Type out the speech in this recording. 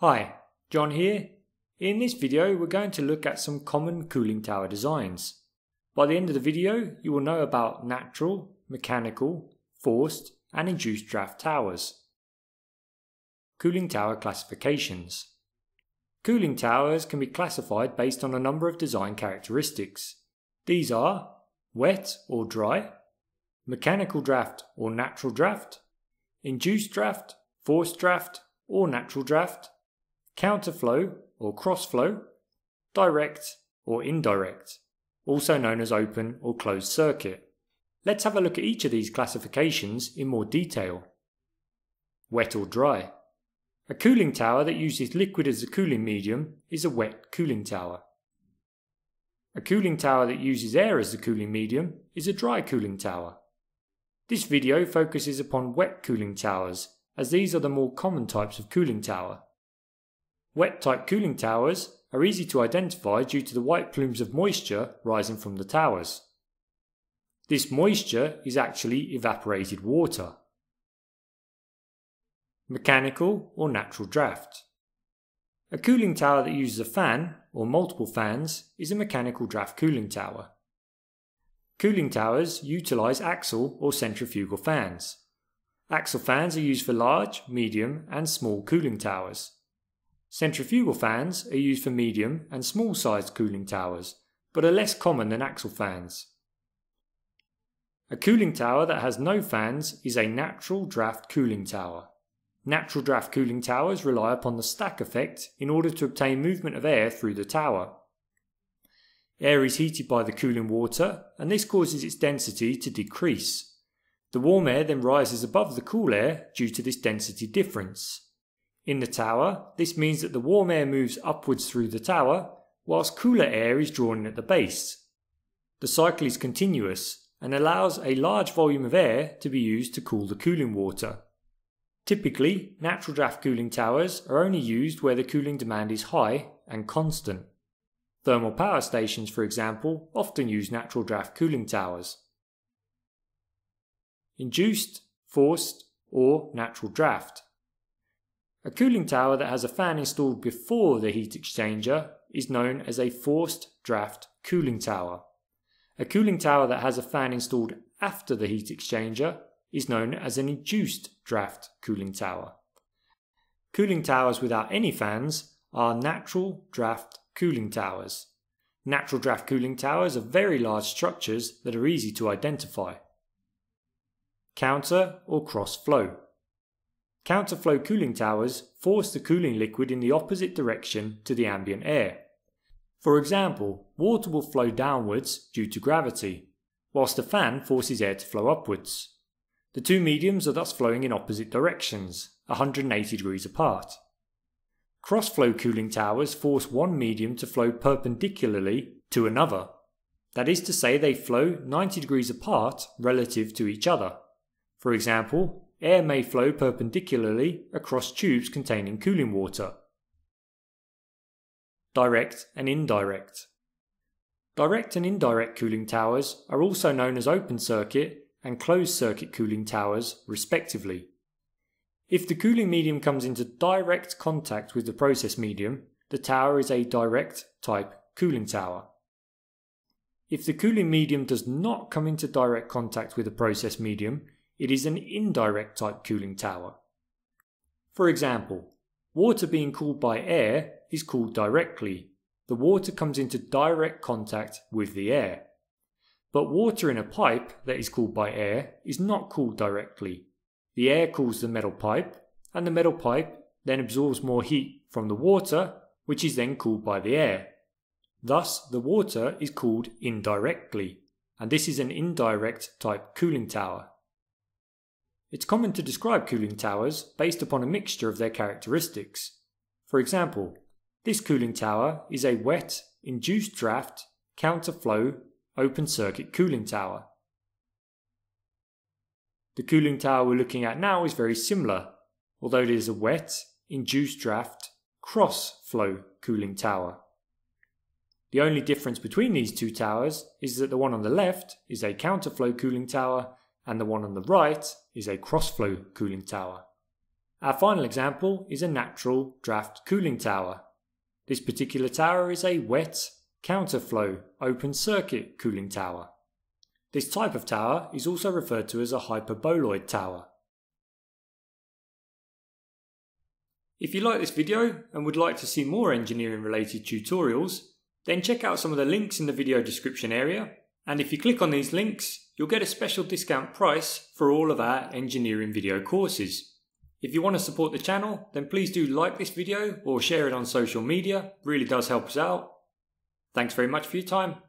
Hi, John here. In this video we're going to look at some common cooling tower designs. By the end of the video you will know about natural, mechanical, forced and induced draft towers. Cooling tower classifications. Cooling towers can be classified based on a number of design characteristics. These are wet or dry, mechanical draft or natural draft, induced draft, forced draft or natural draft, counterflow or crossflow, direct or indirect, also known as open or closed circuit. Let's have a look at each of these classifications in more detail. Wet or dry. A cooling tower that uses liquid as a cooling medium is a wet cooling tower. A cooling tower that uses air as the cooling medium is a dry cooling tower. This video focuses upon wet cooling towers as these are the more common types of cooling tower. Wet type cooling towers are easy to identify due to the white plumes of moisture rising from the towers. This moisture is actually evaporated water. Mechanical or natural draft. A cooling tower that uses a fan or multiple fans is a mechanical draft cooling tower. Cooling towers utilize axial or centrifugal fans. Axial fans are used for large, medium and small cooling towers. Centrifugal fans are used for medium and small sized cooling towers, but are less common than axial fans. A cooling tower that has no fans is a natural draft cooling tower. Natural draft cooling towers rely upon the stack effect in order to obtain movement of air through the tower. Air is heated by the cooling water, and this causes its density to decrease. The warm air then rises above the cool air due to this density difference. In the tower, this means that the warm air moves upwards through the tower, whilst cooler air is drawn in at the base. The cycle is continuous and allows a large volume of air to be used to cool the cooling water. Typically, natural draft cooling towers are only used where the cooling demand is high and constant. Thermal power stations, for example, often use natural draft cooling towers. Induced, forced, or natural draft. A cooling tower that has a fan installed before the heat exchanger is known as a forced draft cooling tower. A cooling tower that has a fan installed after the heat exchanger is known as an induced draft cooling tower. Cooling towers without any fans are natural draft cooling towers. Natural draft cooling towers are very large structures that are easy to identify. Counter or cross flow. Counterflow cooling towers force the cooling liquid in the opposite direction to the ambient air. For example, water will flow downwards due to gravity, whilst a fan forces air to flow upwards. The two mediums are thus flowing in opposite directions, 180 degrees apart. Cross-flow cooling towers force one medium to flow perpendicularly to another. That is to say they flow 90 degrees apart relative to each other. For example, air may flow perpendicularly across tubes containing cooling water. Direct and indirect. Direct and indirect cooling towers are also known as open circuit and closed circuit cooling towers, respectively. If the cooling medium comes into direct contact with the process medium, the tower is a direct type cooling tower. If the cooling medium does not come into direct contact with the process medium, it is an indirect type cooling tower. For example, water being cooled by air is cooled directly. The water comes into direct contact with the air. But water in a pipe that is cooled by air is not cooled directly. The air cools the metal pipe, and the metal pipe then absorbs more heat from the water, which is then cooled by the air. Thus, the water is cooled indirectly, and this is an indirect type cooling tower. It's common to describe cooling towers based upon a mixture of their characteristics. For example, this cooling tower is a wet, induced draft, counterflow, open circuit cooling tower. The cooling tower we're looking at now is very similar, although it is a wet, induced draft, cross flow cooling tower. The only difference between these two towers is that the one on the left is a counterflow cooling tower and the one on the right is a cross-flow cooling tower. Our final example is a natural draft cooling tower. This particular tower is a wet, counterflow, open circuit cooling tower. This type of tower is also referred to as a hyperboloid tower. If you like this video and would like to see more engineering related tutorials, then check out some of the links in the video description area. And if you click on these links, you'll get a special discount price for all of our engineering video courses. If you want to support the channel, then please do like this video or share it on social media, it really does help us out. Thanks very much for your time.